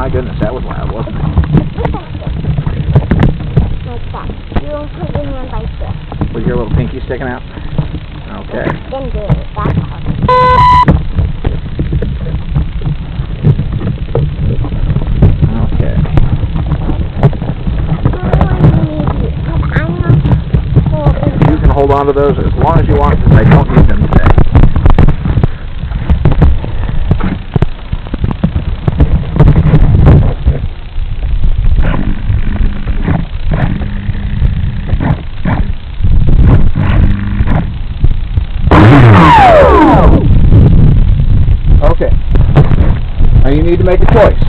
My goodness, that was loud, wasn't it? With your little pinky sticking out? Okay. Okay. You can hold on to those as long as you want because I don't need them today. Okay. Now you need to make a choice.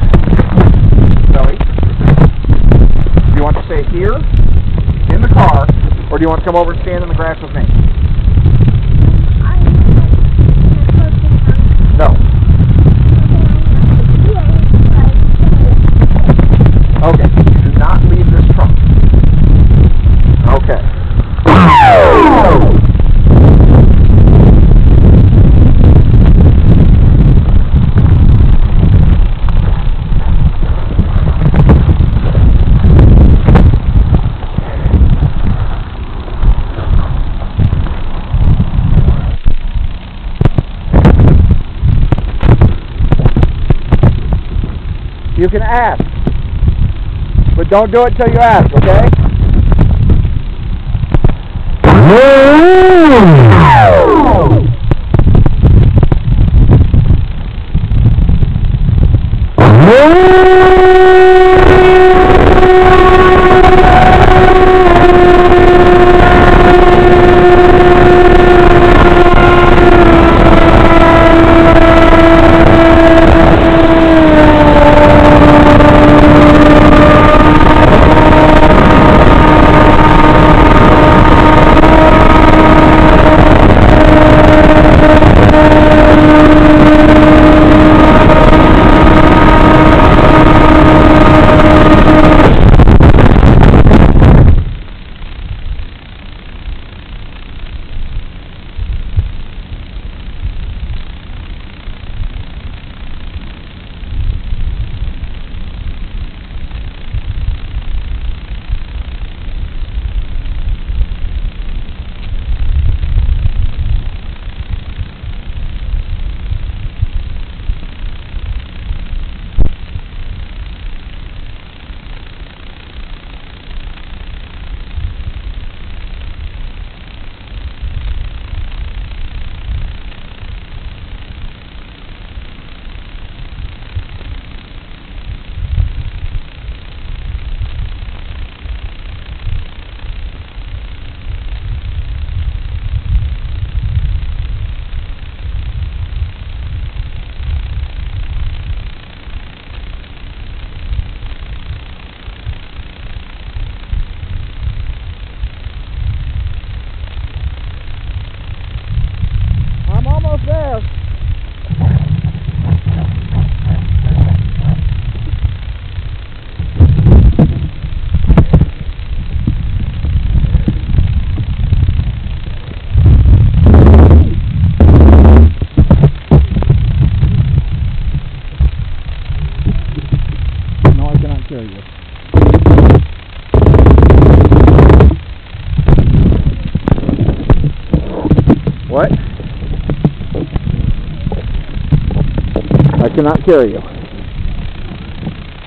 Zoe, do you want to stay here in the car, or do you want to come over and stand in the grass with me? No. Okay. Do not leave this trunk. Okay. You can ask, but don't do it till you ask, okay?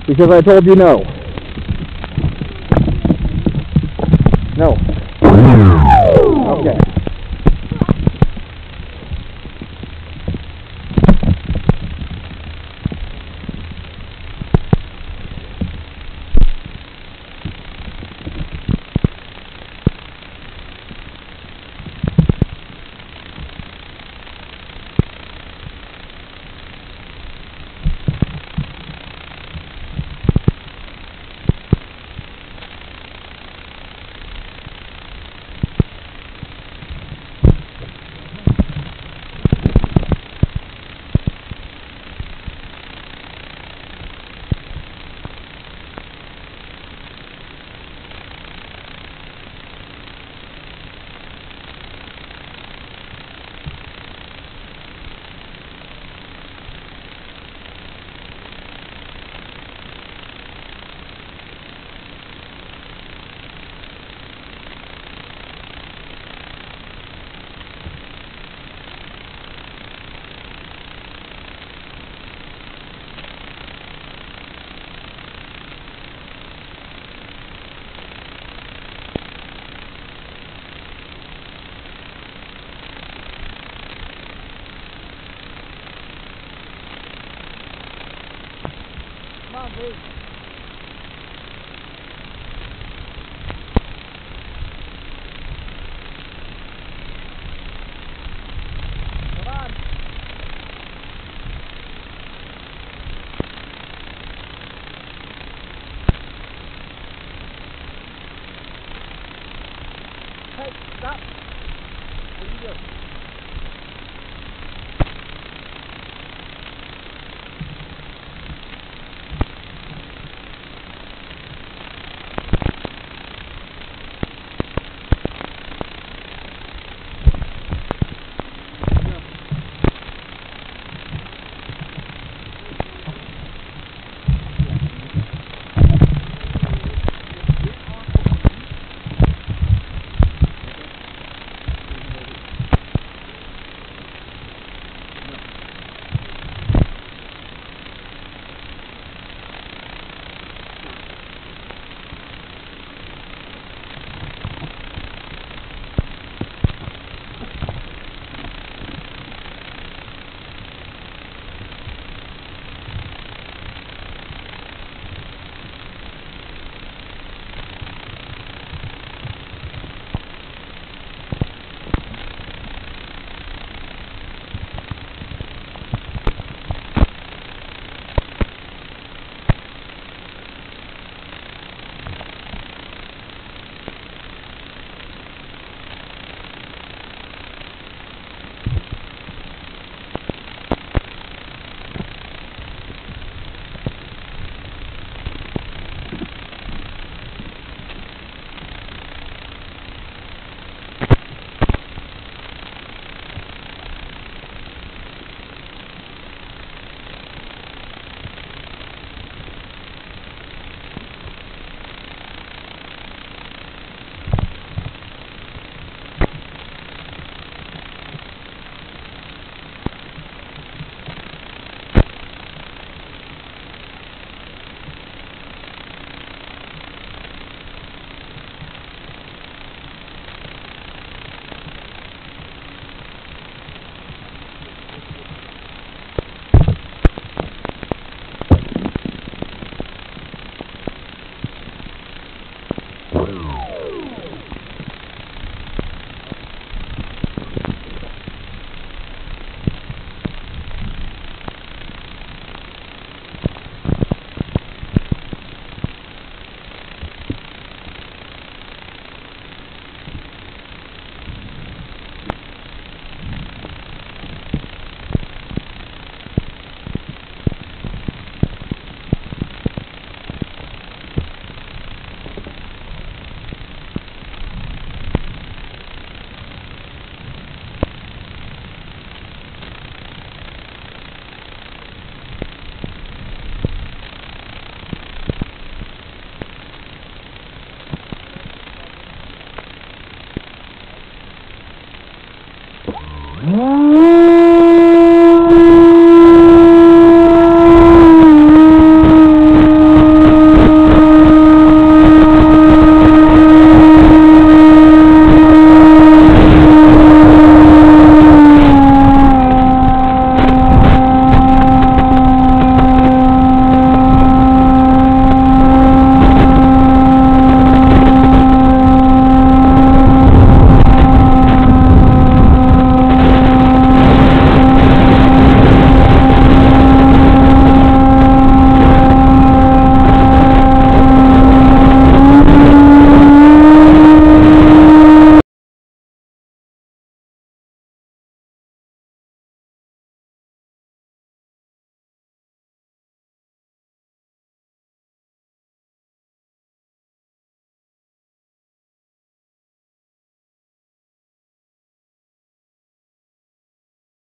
Because I told you. No. した。